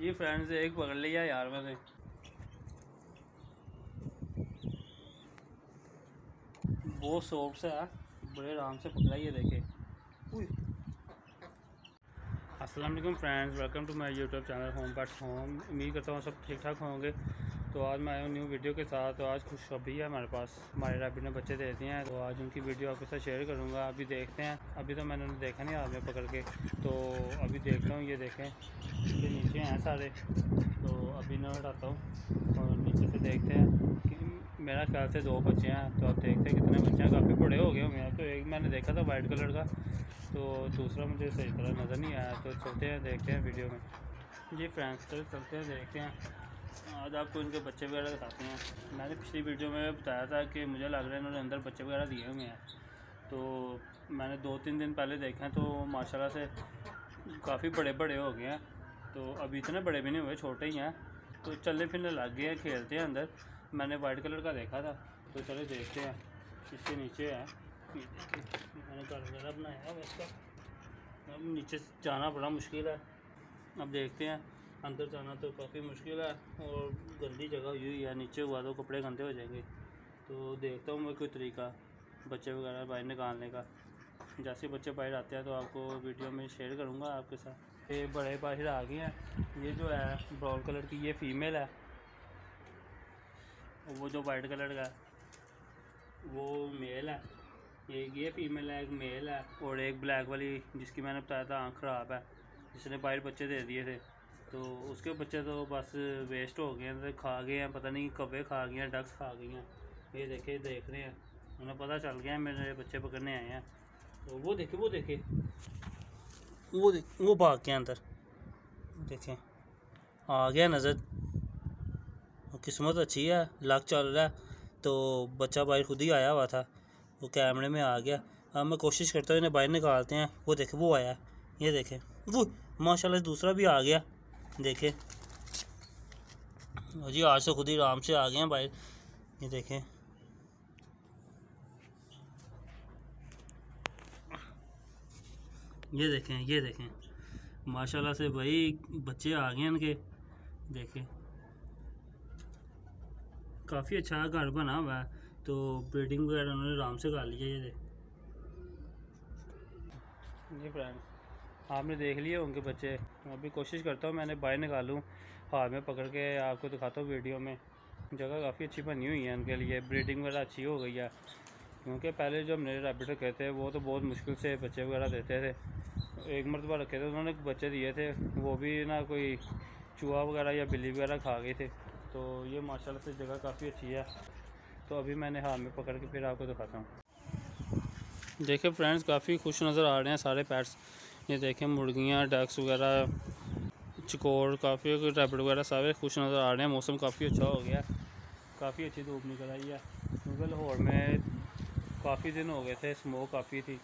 जी friends एक पकड़ लिया यार मैंने। बहुत सॉफ्ट से है बड़े आराम से पकड़ा ये देखे। Aslam friends welcome to my YouTube channel home but home उम्मीद करता हूँ सब ठीक ठाक होंगे। तो आज मैं आया हूँ न्यू वीडियो के साथ। तो आज खुशखबरी है हमारे पास। हमारे रैबिट ने बच्चे दे दिए हैं। तो आज उनकी वीडियो आपके साथ शेयर करूँगा। अभी देखते हैं। अभी तो मैंने उन्हें देखा नहीं हाथ में पकड़ के। तो अभी देखता हूँ। ये देखें। इसके नीचे हैं सारे। तो अभी इन्हें हटाता हूँ। और नीचे से देखते हैं कि मेरा ख्याल से दो बच्चे हैं। तो आप देखते हैं कितने बच्चे हैं। काफ़ी बड़े हो गए होंगे तो एक मैंने देखा था वाइट कलर का। तो दूसरा मुझे सही तरह नज़र नहीं आया। तो चलते हैं, देखते हैं वीडियो में। जी फ्रेंड्स चलो चलते हैं, देखते हैं। आज आपको इनके बच्चे वगैरह बताते हैं। मैंने पिछली वीडियो में बताया था कि मुझे लग रहा है इन्होंने अंदर बच्चे वगैरह दिए हुए हैं। तो मैंने दो तीन दिन पहले देखे हैं तो माशाल्लाह से काफ़ी बड़े बड़े हो गए हैं। तो अभी इतने बड़े भी नहीं हुए, छोटे ही हैं। तो चलने फिरने लग गए हैं, खेलते हैं अंदर। मैंने वाइट कलर का देखा था तो चले देखते हैं, इसके नीचे है। मैंने घर वगैरह बनाया इसका। अब नीचे जाना बड़ा मुश्किल है। अब देखते हैं अंदर जाना तो काफ़ी मुश्किल है और गंदी जगह हुई हुई है। नीचे हुआ तो कपड़े गंदे हो जाएँगे। तो देखता हूँ मैं कोई तरीका बच्चे वगैरह बाहर निकालने का। जैसे बच्चे बाहर आते हैं तो आपको वीडियो में शेयर करूँगा आपके साथ। ये बड़े बाहर आ गए हैं। ये जो है ब्राउन कलर की ये फीमेल है। वो जो वाइट कलर का, वो मेल है। एक ये फीमेल है, एक मेल है। और एक ब्लैक वाली, जिसकी मैंने बताया था, आँख ख़राब है। जिसने बाहर बच्चे दे दिए थे। तो उसके बच्चे तो बस वेस्ट हो गए हैं तो खा गए हैं, पता नहीं कब्बे खा गए हैं डक्स खा गई हैं। ये देखे देख रहे हैं। उन्हें पता चल गया है, मेरे बच्चे पकड़ने आए हैं। तो वो देखे वो देखे। वो देख वो भाग के अंदर। देखें। आ गया नज़र। किस्मत अच्छी है लक चल रहा है। तो बच्चा बाहर खुद ही आया हुआ था। वो कैमरे में आ गया। अब मैं कोशिश करता हूँ इन्हें बाहर निकालते हैं। वो देखे, वो आया। ये देखें। वो, माशाल्लाह, दूसरा भी आ गया। देखें। जी, आज से खुद ही आराम से आ गए हैं बाहर। ये देखें। ये देखें ये देखें। माशाल्लाह से भाई, बच्चे आ गए इनके। देखें। काफ़ी अच्छा घर बना हुआ है तो ब्रीडिंग वगैरह उन्होंने आराम से कर लिया, ये देख। जी फ्रेंड आपने देख लिए उनके बच्चे। अभी कोशिश करता हूँ मैंने बाहर निकालूँ। हाथ में पकड़ के आपको दिखाता हूँ वीडियो में। जगह काफ़ी अच्छी बनी हुई है उनके लिए। ब्रीडिंग वगैरह अच्छी हो गई है। क्योंकि पहले जो हमने रैबिट रखे थे, वो तो बहुत मुश्किल से बच्चे वगैरह देते थे। एक मरतबा रखे थे, उन्होंने बच्चे दिए थे। वो भी ना कोई चूहा वगैरह या बिल्ली वगैरह खा गए थे। तो ये माशाल्लाह से जगह काफ़ी अच्छी है। तो अभी मैंने हाथ में पकड़ के फिर आपको दिखाता हूँ। देखें फ्रेंड्स, काफ़ी खुश नज़र आ रहे हैं सारे पैट्स ये देखें मुर्गियाँ डक्स वगैरह, चिकोर, काफ़ी रैबिट वगैरह सारे खुश नज़र आ रहे हैं। मौसम काफ़ी अच्छा हो गया। काफ़ी अच्छी धूप निकल आई है। क्योंकि लाहौर में काफ़ी दिन हो गए थे स्मोक काफ़ी थी।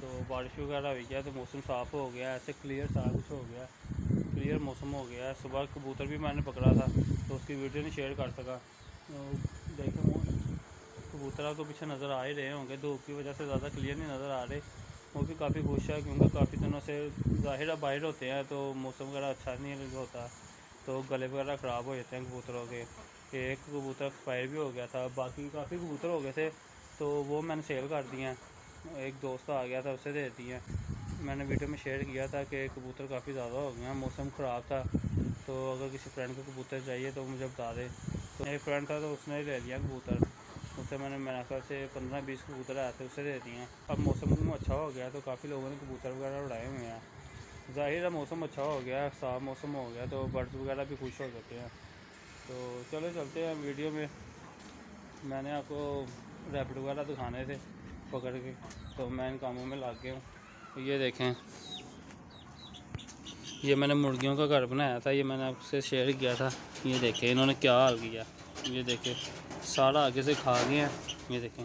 तो बारिश वगैरह हुई है तो मौसम साफ़ हो गया, ऐसे क्लियर सारा कुछ हो गया। क्लियर मौसम हो गया। सुबह कबूतर भी मैंने पकड़ा था तो उसकी वीडियो नहीं शेयर कर सका। तो देखें, कबूतर तो पीछे नज़र आ ही रहे होंगे, धूप की वजह से ज़्यादा क्लियर नहीं नज़र आ रहे। वो भी काफ़ी खुश है, क्योंकि काफ़ी दिनों से ज़ाहिर बाहर होते हैं तो मौसम वगैरह अच्छा नहीं होता तो गले वगैरह ख़राब हो जाते हैं कबूतरों के। एक कबूतर एक्सपायर भी हो गया था, बाकी काफ़ी कबूतर हो गए थे तो वो मैंने सेल कर दिए हैं। एक दोस्त आ गया था, उसे दे दिए हैं। मैंने वीडियो में शेयर किया था कि कबूतर काफ़ी ज़्यादा हो गया मौसम ख़राब था। तो अगर किसी फ्रेंड को कबूतर चाहिए तो मुझे बता दे। तो एक फ्रेंड था तो उसने ले लिया कबूतर। उससे मैंने मेरे ख्याल से पंद्रह बीस कबूतर आए थे उसे दे दिए अब मौसम अच्छा हो गया तो काफ़ी लोगों ने कबूतर वगैरह उड़ाए हुए हैं। ज़ाहिर है मौसम अच्छा हो गया साफ़ मौसम हो गया तो बर्ड्स वगैरह भी खुश हो जाते हैं। तो चलो चलते हैं वीडियो में। मैंने आपको रैपिड वगैरह दिखाने थे पकड़ के तो मैं इन कामों में लग गया हूँ। तो ये देखें। ये मैंने मुर्गियों का घर बनाया था, ये मैंने आपसे शेयर किया था। ये देखें, इन्होंने क्या हाल किया। ये देखें। सारा आगे से खा गए हैं। ये देखें,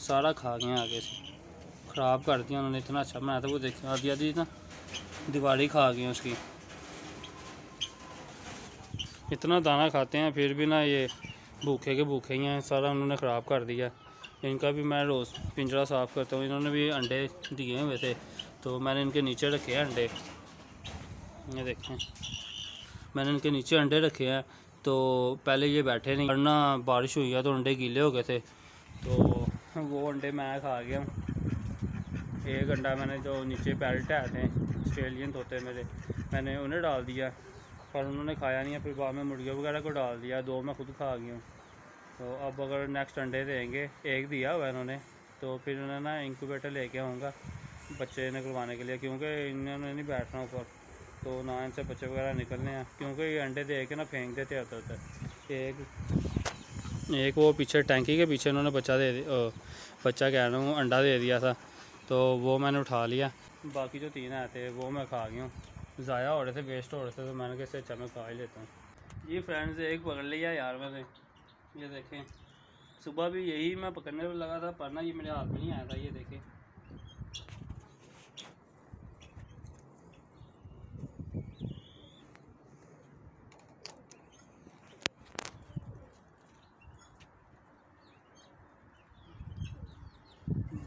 सारा खा गए हैं आगे से। ख़राब कर दिया उन्होंने, इतना अच्छा बनाया था, वो देखें, आधी आधी ना दिवाली खा गई उसकी। इतना दाना खाते हैं, फिर भी ना ये भूखे के भूखे ही हैं, सारा उन्होंने ख़राब कर दिया। इनका भी मैं रोज़ पिंजरा साफ़ करता हूँ, इन्होंने भी अंडे दिए हुए थे तो मैंने इनके नीचे रखे हैं अंडे। ये देखें, मैंने इनके नीचे अंडे रखे हैं तो पहले ये बैठे नहीं। वरना बारिश हुई है तो अंडे गीले हो गए थे। तो वो अंडे मैं खा गया। हूँ एक अंडा मैंने जो नीचे पैरट आए थे ऑस्ट्रेलियन तोते मेरे, मैंने उन्हें डाल दिया। पर उन्होंने खाया नहीं है, फिर बाद में मुर्गियों वगैरह को डाल दिया। दो मैं खुद खा गया हूँ। तो अब अगर नेक्स्ट अंडे देंगे, एक दिया हुआ इन्होंने तो फिर उन्होंने ना इंक्यूबेटर लेके आऊँगा बच्चे निकलवाने के लिए, क्योंकि इन्होंने नहीं बैठना ऊपर। तो ना इनसे बच्चे वगैरह निकलने हैं। क्योंकि ये अंडे दे के ना फेंक देते होते होते एक एक वो पीछे टैंकी के पीछे उन्होंने बच्चा दे दिया बच्चा कह रहा हूँ अंडा दे दिया था। तो वो मैंने उठा लिया। बाकी जो तीन आए थे, वो मैं खा गया हूँ। ज़ाया हो रहे थे वेस्ट हो रहे थे तो मैंने कैसे अच्छा मैं खा ही लेता हूँ। ये फ्रेंड्स एक पकड़ लिया यार मैंने। ये देखें। सुबह भी यही मैं पकड़ने पर लगा था, पर ना ये मेरे हाथ में नहीं आया था, ये देखें।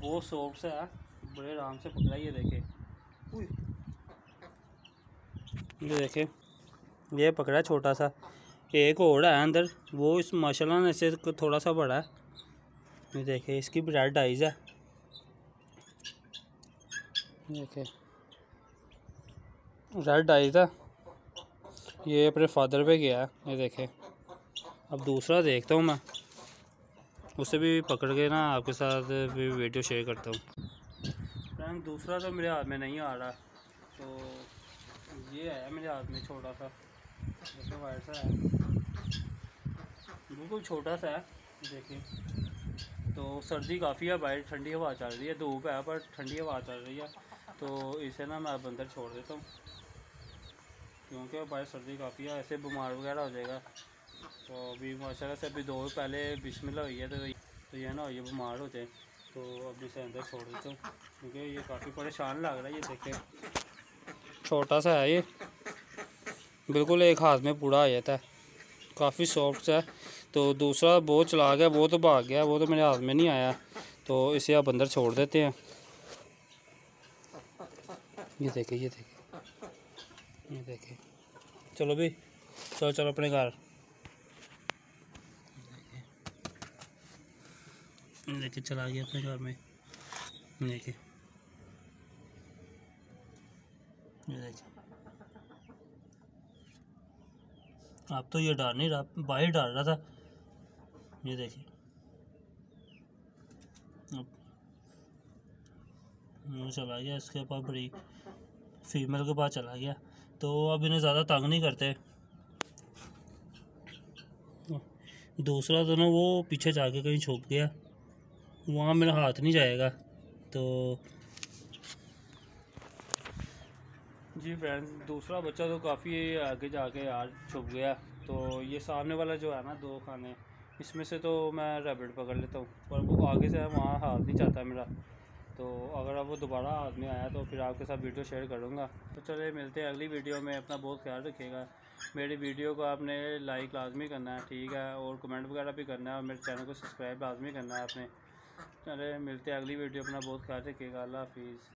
बहुत सॉफ्ट सा है। बड़े आराम से पकड़ा ये देखे। ये देखे। ये पकड़ा छोटा सा। एक और है अंदर। वो इस माशाल्लाह से थोड़ा सा बड़ा है। ये देखे, इसकी भी रेड आइज़ है। देखे। रेड आइज़ है। ये अपने फादर पे गया है। ये देखे। अब दूसरा देखता हूँ मैं। उसे भी पकड़ के ना आपके साथ भी वीडियो शेयर करता हूँ। फ्रेंड, दूसरा तो मेरे हाथ में नहीं आ रहा। तो ये है मेरे हाथ में छोटा सा। जैसे वाइट है बिल्कुल छोटा सा है, देखिए। तो सर्दी काफ़ी है बाहर ठंडी हवा चल रही है, धूप है, पर ठंडी हवा चल रही है। तो इसे ना मैं अब अंदर छोड़ देता हूँ। क्योंकि बाहर सर्दी काफ़ी है, ऐसे बीमार वगैरह हो जाएगा। तो अभी माशा से अभी दो पहले बिस्मिल्लाह हुई है तो तो ये ना ये बीमार हो जाए तो अभी से अंदर छोड़ देते हूँ, क्योंकि ये काफ़ी परेशान लग रहा है, ये देखे। छोटा सा है ये। बिल्कुल एक हाथ में पूरा आ जाता है। काफ़ी सॉफ्ट है। तो दूसरा वो चला गया वो तो भाग गया, वो तो मेरे हाथ में नहीं आया। तो इसे आप अंदर छोड़ देते हैं। ये देखे ये देखे ये देखे। चलो भी, चलो चलो अपने घर। लेके चला गया अपने घर में। ये आप तो ये डाल नहीं रहा, बाहर डाल रहा था। ये देखिए। चला गया, इसके पास बड़ी फीमेल के पास चला गया। तो अब इन्हें ज़्यादा तंग नहीं करते। दूसरा तो ना वो पीछे जाके कहीं छुप गया। वहाँ मेरा हाथ नहीं जाएगा तो जी फ्रेंड्स दूसरा बच्चा तो काफ़ी आगे जाके यार छुप गया तो ये सामने वाला जो है ना, दो खाने, इसमें से तो मैं रैबिट पकड़ लेता हूँ, पर वो आगे से वहाँ हाथ नहीं चाहता मेरा। तो अगर अब वो दोबारा हाथ में आया तो फिर आपके साथ वीडियो शेयर करूँगा। तो चले मिलते हैं अगली वीडियो में, अपना बहुत ख्याल रखिएगा। मेरी वीडियो को आपने लाइक लाजमी करना है, ठीक है, और कमेंट वगैरह भी करना है, और मेरे चैनल को सब्सक्राइब लाजमी करना है आपने। चले मिलते हैं अगली वीडियो अपना बहुत ख्याल रखिएगा। अल्लाह हाफिज़।